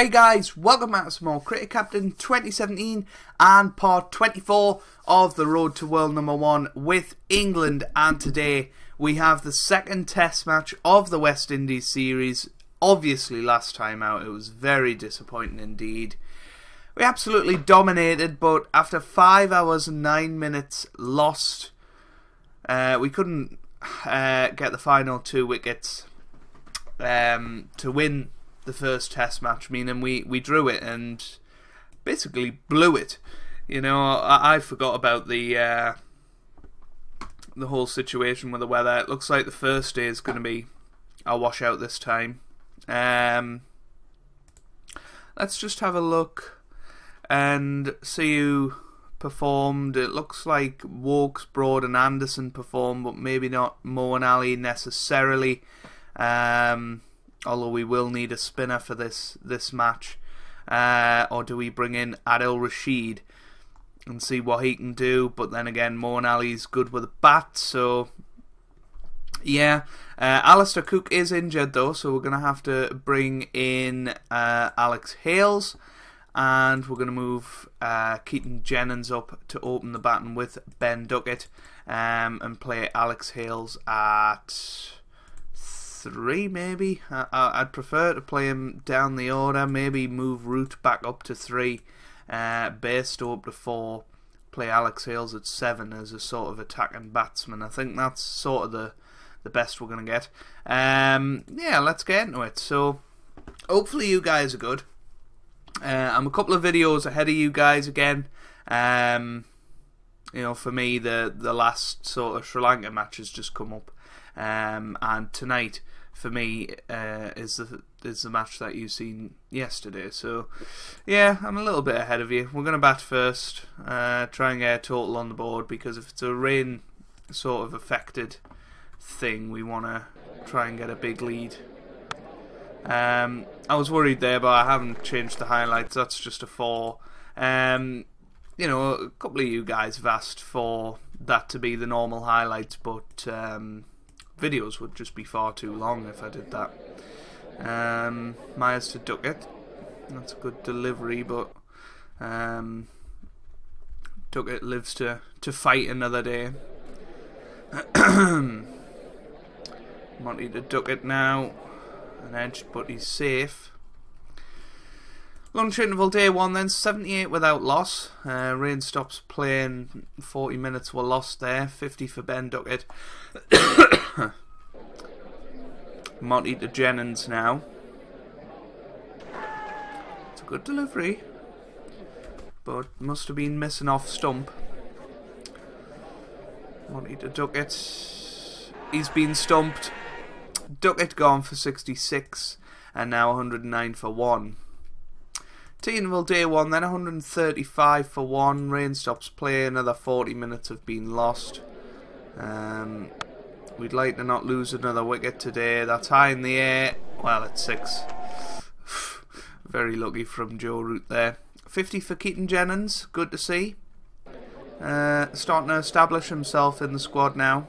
Hey guys, welcome back to Small Cricket Captain 2017 and part 24 of the Road to World Number 1 with England and today we have the second test match of the West Indies series. Obviously last time out it was very disappointing indeed. We absolutely dominated but after 5 hours and 9 minutes lost uh, we couldn't uh, get the final two wickets um, to win the first test match, meaning we, we drew it and basically blew it. You know, I, I forgot about the uh, the whole situation with the weather. It looks like the first day is going to be a washout this time. Um, let's just have a look and see who performed. It looks like Woakes, Broad, and Anderson performed, but maybe not Moeen Ali necessarily. Um, although we will need a spinner for this this match. Uh, or do we bring in Adil Rashid and see what he can do? But then again, Moeen Ali's good with a bat, so yeah. Uh, Alastair Cook is injured though, so we're going to have to bring in uh, Alex Hales. And we're going to move uh, Keaton Jennings up to open the batting with Ben Duckett um, and play Alex Hales at three, maybe. I, would prefer to play him down the order. Maybe move Root back up to three, uh, Bairstow up to four. Play Alex Hales at seven as a sort of attacking batsman. I think that's sort of the the best we're gonna get. Um, yeah, let's get into it. So, hopefully you guys are good. Uh, I'm a couple of videos ahead of you guys again. Um, you know, for me, the the last sort of Sri Lanka match has just come up. Um, and tonight, for me, uh, is the is the match that you've seen yesterday. So, yeah, I'm a little bit ahead of you. We're going to bat first, uh, try and get a total on the board because if it's a rain sort of affected thing, we want to try and get a big lead. Um, I was worried there, but I haven't changed the highlights. That's just a four. Um, you know, a couple of you guys have asked for that to be the normal highlights, but um, videos would just be far too long if I did that. Um, Myers to Duckett. That's a good delivery, but um, Duckett lives to, to fight another day. Monty to Duckett now. An edge, but he's safe. Lunch interval day one then, 78 without loss. Uh, rain stops playing, 40 minutes were lost there, 50 for Ben Duckett. Monty to Jennings now. It's a good delivery. But must have been missing off stump. Monty to Duckett. He's been stumped. Duckett gone for 66 and now 109 for 1. Tea interval day 1 then 135 for 1. Rain stops play. Another 40 minutes have been lost. Um, we'd like to not lose another wicket today. That's high in the air. Well, it's 6. Very lucky from Joe Root there. 50 for Keaton Jennings. Good to see. Uh, starting to establish himself in the squad now.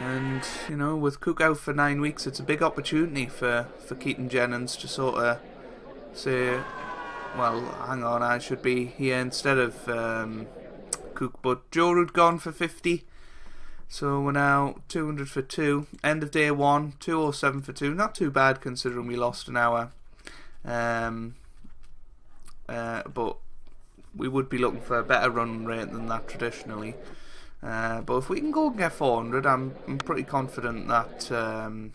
And, you know, with Cook out for nine weeks, it's a big opportunity for, for Keaton Jennings to sort of say, well, hang on, I should be here instead of um, Cook. But Joe Root gone for 50. So we're now 200 for 2. End of day 1, 207 for 2. Not too bad considering we lost an hour. Um, uh, but we would be looking for a better run rate than that traditionally. Uh, but if we can go and get 400, I'm, I'm pretty confident that um,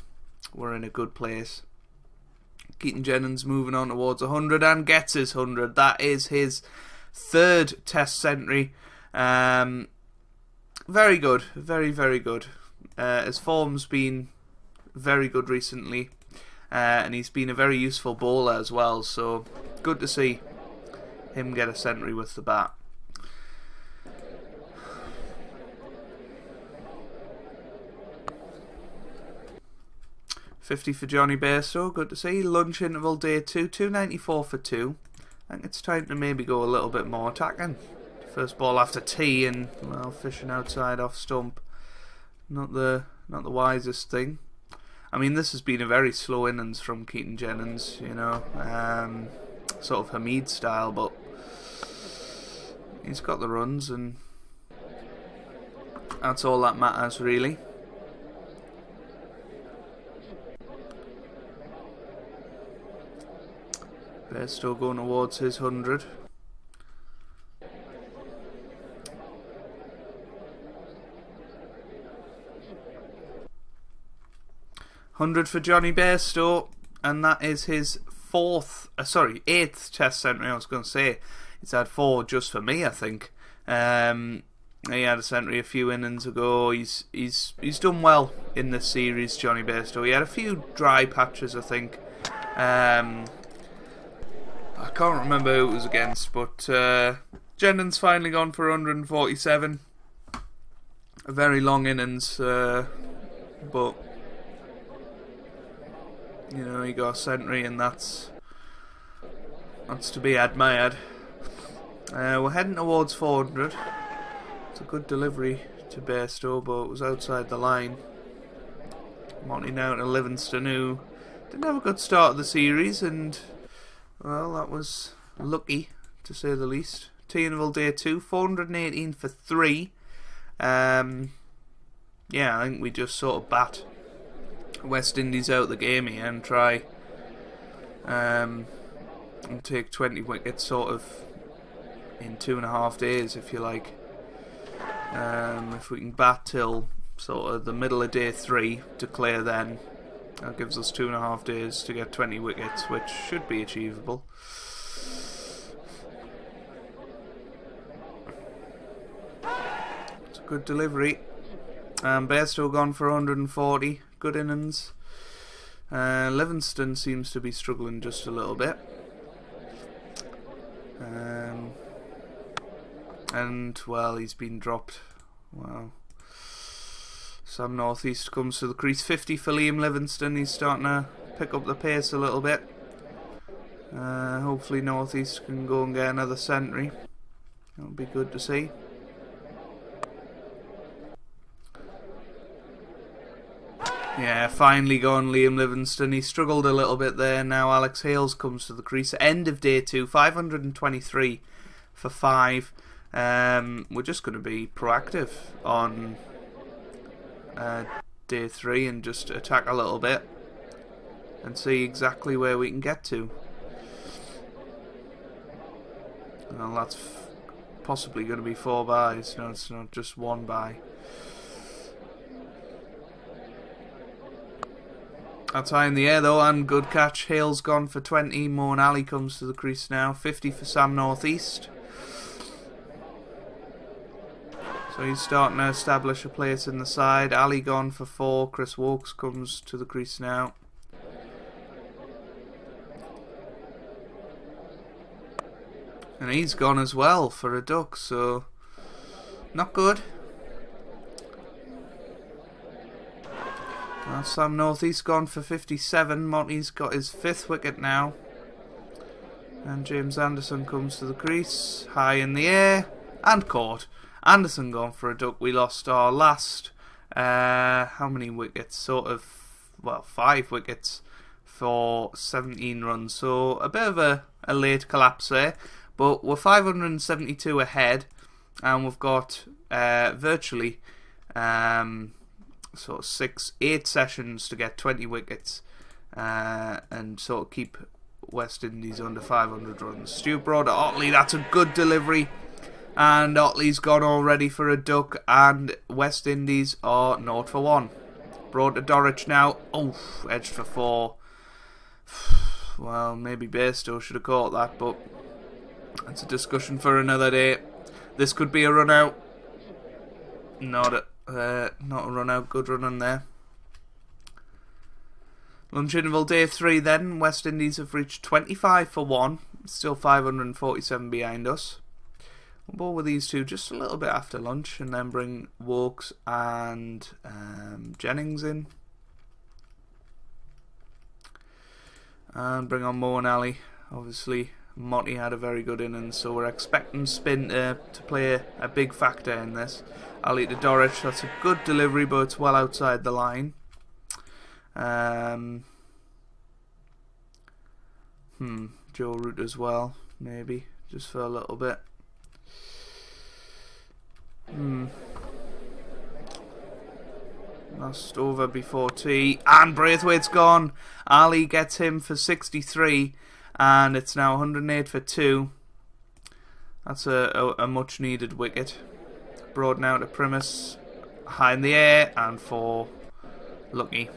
we're in a good place. Keaton Jennings moving on towards 100 and gets his 100. That is his third Test century. Um, very good, very very good. Uh, his form's been very good recently, uh, and he's been a very useful bowler as well. So good to see him get a century with the bat. 50 for Jonny Bairstow, good to see. Lunch interval day 2, 294 for 2. I think it's time to maybe go a little bit more attacking. First ball after tea and, well, fishing outside off stump. Not the not the wisest thing. I mean, this has been a very slow innings from Keaton Jennings, you know, um, sort of Hameed style, but he's got the runs, and that's all that matters, really. They're still going towards his 100. Hundred for Jonny Bairstow, and that is his fourth, uh, sorry, eighth Test century. I was going to say he's had four just for me, I think. Um, he had a century a few innings ago. He's he's he's done well in this series, Jonny Bairstow. He had a few dry patches, I think. Um, I can't remember who it was against, but uh, Jennings finally gone for 147. A very long innings, uh, but you know he got a century, and that's that's to be admired. Uh, we're heading towards 400. It's a good delivery to Bairstow, but it was outside the line. Monty now to Livingstone, who didn't have a good start of the series, and well, that was lucky, to say the least. Tea interval Day 2, 418 for 3. Um, yeah, I think we just sort of bat West Indies out the game here and try um, and take 20 wickets sort of in two and a half days, if you like. Um, if we can bat till sort of the middle of day three, declare then that gives us two and a half days to get 20 wickets, which should be achievable. It's a good delivery. Um, Bairstow gone for 140. Good innings. Uh, Livingstone seems to be struggling just a little bit. Um, and, well, he's been dropped. Wow. Sam Northeast comes to the crease. 50 for Liam Livingstone. He's starting to pick up the pace a little bit. Uh, hopefully Northeast can go and get another century. That would be good to see. Yeah, finally gone Liam Livingstone. He struggled a little bit there. Now Alex Hales comes to the crease. End of day two, 523 for five. Um, we're just going to be proactive on uh, day three and just attack a little bit and see exactly where we can get to. Well, that's possibly going to be four buys. No, it's not just one buy. That's high in the air though, and good catch. Hales gone for 20. Moeen Ali comes to the crease now. 50 for Sam Northeast. So he's starting to establish a place in the side. Ali gone for four. Chris Woakes comes to the crease now. And he's gone as well for a duck, so not good. Well, Sam Northeast gone for 57. Monty's got his fifth wicket now. And James Anderson comes to the crease, high in the air, and caught. Anderson gone for a duck. We lost our last, uh, how many wickets? Sort of, well, five wickets for 17 runs. So a bit of a, a late collapse there. But we're 572 ahead, and we've got uh, virtually um, sort of six, eight sessions to get 20 wickets uh, and sort of keep West Indies under 500 runs. Stu Broad Otley, that's a good delivery and Otley's gone already for a duck, and West Indies are naught for one. Broad to Dorridge now. Oh, edged for four. Well, maybe Bairstow should have caught that, but that's a discussion for another day. This could be a run out. Not a, uh, not a run out. Good run running there. Lunch interval day three then. West Indies have reached 25 for one. Still 547 behind us. We'll with these two just a little bit after lunch and then bring Woakes and um, Jennings in. And bring on Moeen Ali. Obviously, Monty had a very good innings, so we're expecting spin uh, to play a big factor in this. Ali to Dorridge, that's a good delivery, but it's well outside the line. Um, hmm, Joe Root as well, maybe, just for a little bit. Hmm. Last over before tea. And Brathwaite's gone. Ali gets him for 63. And it's now 108 for 2. That's a, a, a much needed wicket. Broad now to Primus. High in the air. And for Lucky.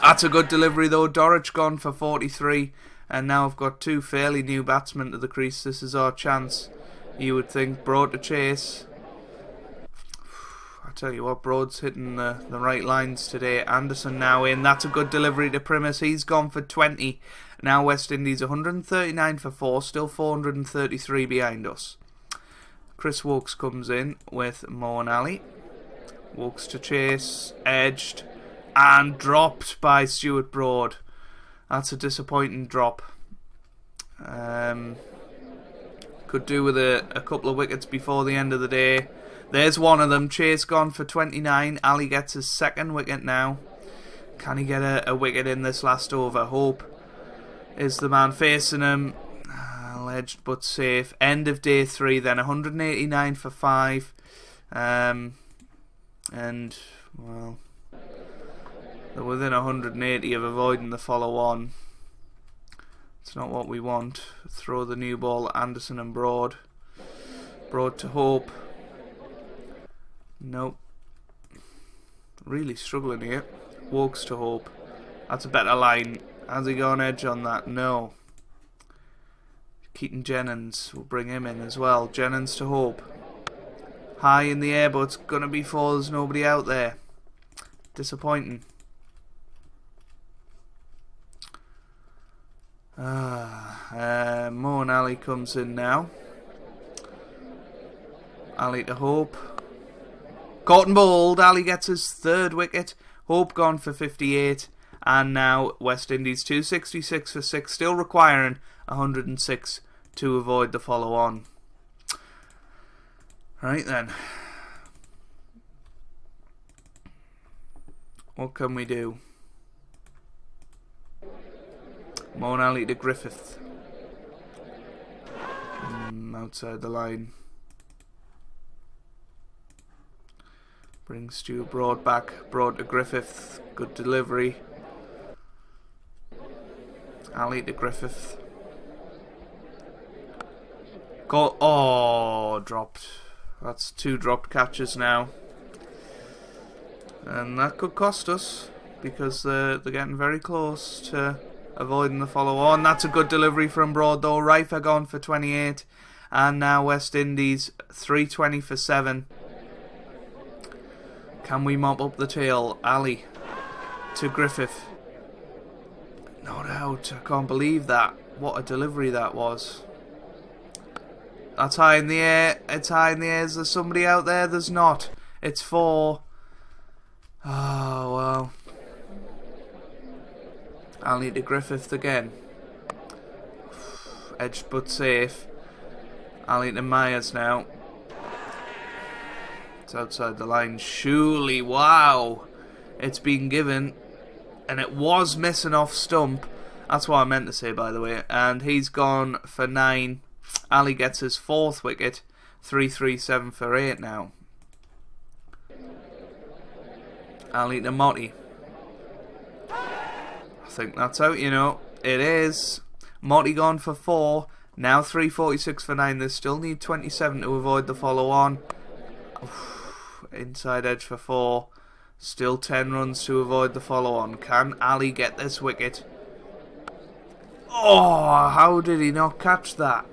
That's a good delivery though. Dorich gone for 43. And now I've got two fairly new batsmen to the crease. This is our chance. You would think. Broad to chase I tell you what, Broad's hitting the, the right lines today. Anderson now in. That's a good delivery to Primus. He's gone for 20. Now West Indies 139 for 4, still 433 behind us. Chris Woakes comes in with Moeen Ali. Woakes to chase, edged, and dropped by Stuart Broad. That's a disappointing drop. Um, could do with a, a couple of wickets before the end of the day. There's one of them. Chase gone for 29. Ali gets his second wicket now. Can he get a, a wicket in this last over? Hope is the man facing him. Alleged but safe. End of day three then. 189 for 5. Um, and, well, they're within 180 of avoiding the follow on. It's not what we want. Throw the new ball Anderson and Broad. Broad to Hope. Nope. Really struggling here. Woakes to hope. That's a better line. Has he gone edge on that? No. Keaton Jennings will bring him in as well. Jennings to hope. High in the air, but it's going to be for there's nobody out there. Disappointing. Ah, uh, Moeen Ali comes in now. Ali to hope. Caught and bowled. Ali gets his third wicket. Hope gone for 58. And now West Indies 266 for 6, still requiring 106 to avoid the follow on. Right then. What can we do? Moeen Ali to Griffith. Mm, outside the line. Brings Stu Broad back. Broad to Griffith. Good delivery. Ali to Griffith. Oh dropped. That's two dropped catches now. And that could cost us because they're, they're getting very close to avoiding the follow on. That's a good delivery from Broad though. Rifer gone for 28. And now West Indies 320 for 7. Can we mop up the tail? Ali to Griffith. Not out. I can't believe that. What a delivery that was. That's high in the air. It's high in the air. Is there somebody out there? There's not. It's four. Oh, well. Ali to Griffith again. Edged but safe. Ali to Myers now. It's outside the line. Surely, wow. It's been given. And it was missing off stump. That's what I meant to say, by the way. And he's gone for nine. Ali gets his fourth wicket. 337 for eight now. Ali to Motti. Think that's out, you know. It is. Motti gone for four. Now 346 for nine. They still need 27 to avoid the follow on. Inside edge for four. Still 10 runs to avoid the follow on. Can Ali get this wicket? Oh, how did he not catch that?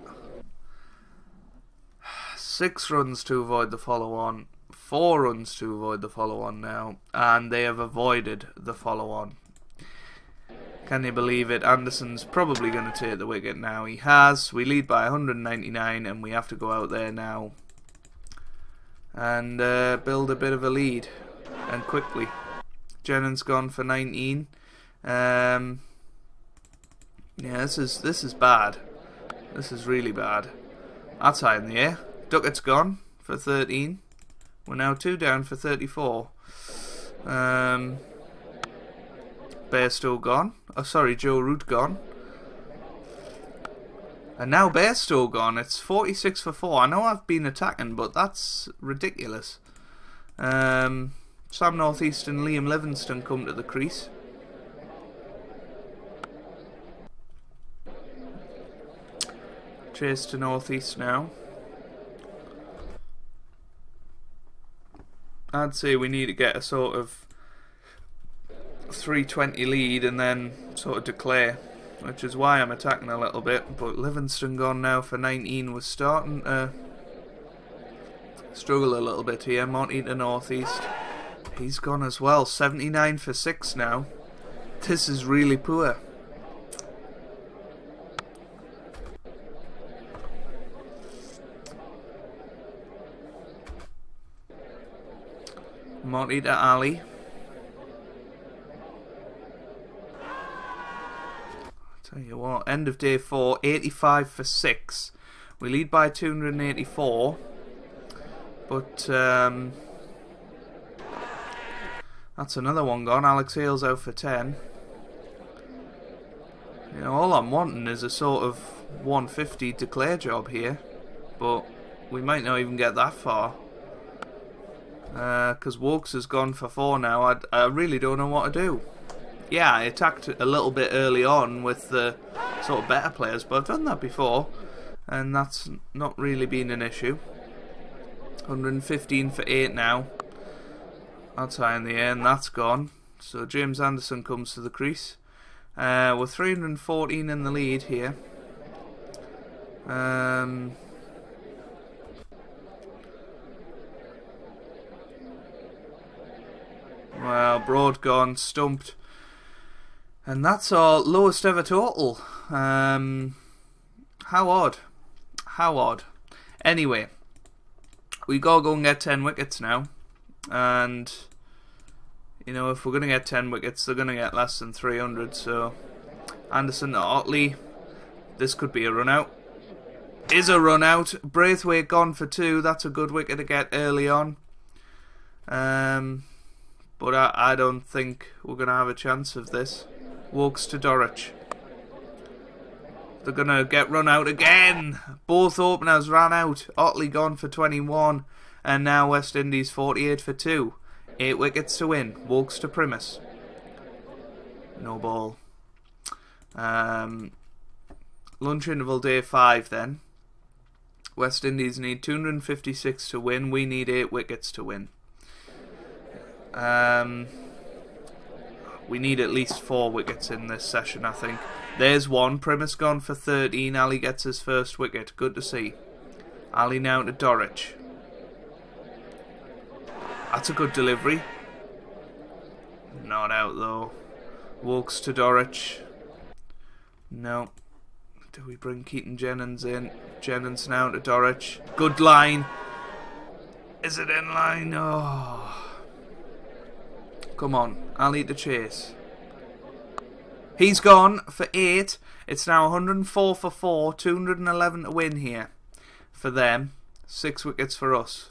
Six runs to avoid the follow on. Four runs to avoid the follow on now. And they have avoided the follow on. Can you believe it? Anderson's probably going to take the wicket now. He has. We lead by 199 and we have to go out there now and uh, build a bit of a lead and quickly. Jennings gone for 19. Um, yeah, this is this is bad. This is really bad. That's high in the air. Duckett's gone for 13. We're now two down for 34. Um, Bairstow gone. Oh, sorry, Joe Root gone. And now Bairstow gone. It's 46 for 4. I know I've been attacking, but that's ridiculous. Um, Sam Northeast and Liam Livingstone come to the crease. Chase to Northeast now. I'd say we need to get a sort of 320 lead and then sort of declare, which is why I'm attacking a little bit. But Livingstone gone now for 19 was starting to struggle a little bit here. Monty to northeast. He's gone as well. 79 for 6 now. This is really poor. Monty to Ali. Tell you what, end of day four, 85 for 6. We lead by 284. But, um, that's another one gone. Alex Hales out for 10. You know, all I'm wanting is a sort of 150 declare job here. But we might not even get that far. Because uh, Woakes has gone for 4 now. I, I really don't know what to do yeah, I attacked a little bit early on with the sort of better players, but I've done that before, and that's not really been an issue. 115 for 8 now. That's high in the air, and that's gone. So James Anderson comes to the crease. Uh, we're 314 in the lead here. Um, well, Broad gone, stumped. And that's our lowest ever total. Um, how odd. How odd. Anyway, we gotta go and get 10 wickets now. And, you know, if we're gonna get 10 wickets, they're gonna get less than 300. So, Anderson to Otley. This could be a run out. Is a run out. Brathwaite gone for two. That's a good wicket to get early on. Um, but I, I don't think we're gonna have a chance of this. Woakes to Dorich. They're going to get run out again. Both openers ran out. Otley gone for 21. And now West Indies 48 for 2. 8 wickets to win. Woakes to Primus. No ball. Um, lunch interval day 5 then. West Indies need 256 to win. We need 8 wickets to win. Um, we need at least four wickets in this session, I think. There's one. Primus gone for 13. Ali gets his first wicket. Good to see. Ali now to Dorich. That's a good delivery. Not out though. Woakes to Dorich. No. Do we bring Keaton Jennings in? Jennings now to Dorich. Good line. Is it in line? Oh. Come on, I'll lead the chase. He's gone for 8. It's now 104 for 4. 211 to win here for them. 6 wickets for us.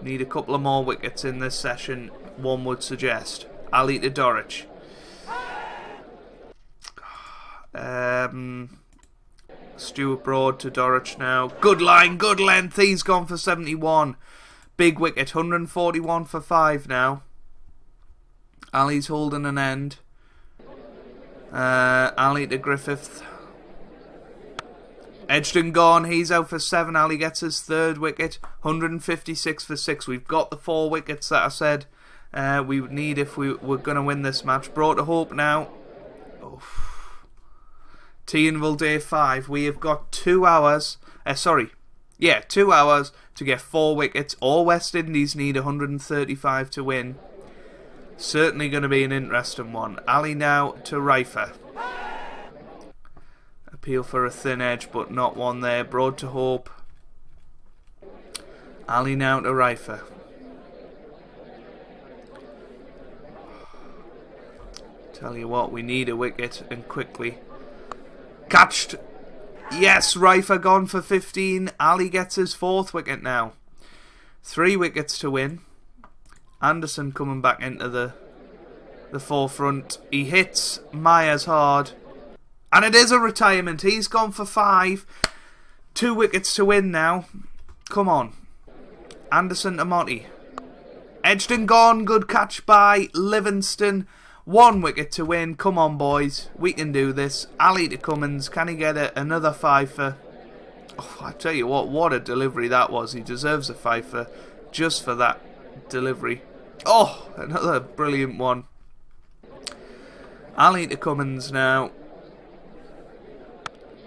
Need a couple of more wickets in this session, one would suggest. Ali to Dorich. Um, Stuart Broad to Dorich now. Good line, good length. He's gone for 71. Big wicket, 141 for 5 now. Ali's holding an end. Uh, Ali to Griffith. Edgton gone. He's out for seven. Ali gets his third wicket. 156 for six. We've got the four wickets that I said uh, we would need if we were going to win this match. Broad to hope now. Oof. Tea interval day five. We have got two hours. Uh, sorry. Yeah, two hours to get four wickets. All West Indies need 135 to win. Certainly going to be an interesting one. Ali now to Rifer. Appeal for a thin edge, but not one there. Broad to Hope. Ali now to Rifer. Tell you what, we need a wicket and quickly. Catched. Yes, Rifer gone for 15. Ali gets his fourth wicket now. Three wickets to win. Anderson coming back into the the forefront. He hits Myers hard. And it is a retirement. He's gone for five. Two wickets to win now. Come on. Anderson to Monty. Edged and gone. Good catch by Livingstone. One wicket to win. Come on, boys. We can do this. Ali to Cummins. Can he get a, another fifer? Oh, I tell you what, what a delivery that was. He deserves a fifer just for that delivery. Oh, another brilliant one. Ali to Cummins now.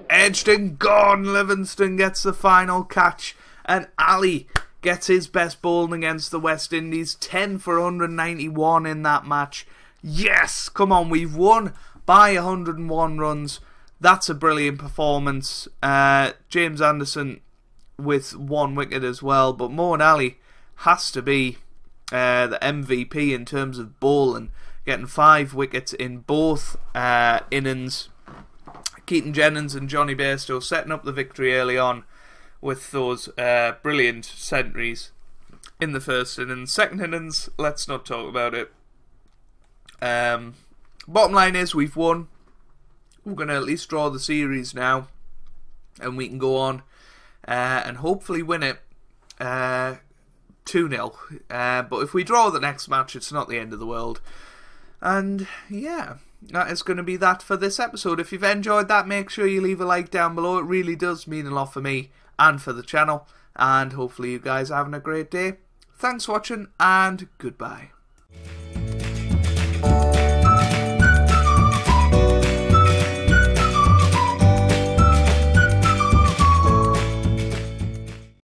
Edged gone. Livingstone gets the final catch. And Ali gets his best bowling against the West Indies. 10 for 191 in that match. Yes! Come on, we've won by 101 runs. That's a brilliant performance. Uh, James Anderson with one wicket as well. But Moeen Ali has to be uh, the MVP in terms of ball and Getting five wickets in both uh, innings. Keaton Jennings and Jonny Bairstow setting up the victory early on with those uh, brilliant centuries in the first innings. Second innings, let's not talk about it. Um, bottom line is we've won. We're going to at least draw the series now, and we can go on uh, and hopefully win it uh, 2 0. Uh, but if we draw the next match, it's not the end of the world. And yeah, that is going to be that for this episode. If you've enjoyed that, make sure you leave a like down below. It really does mean a lot for me and for the channel. And hopefully, you guys are having a great day. Thanks for watching, and goodbye.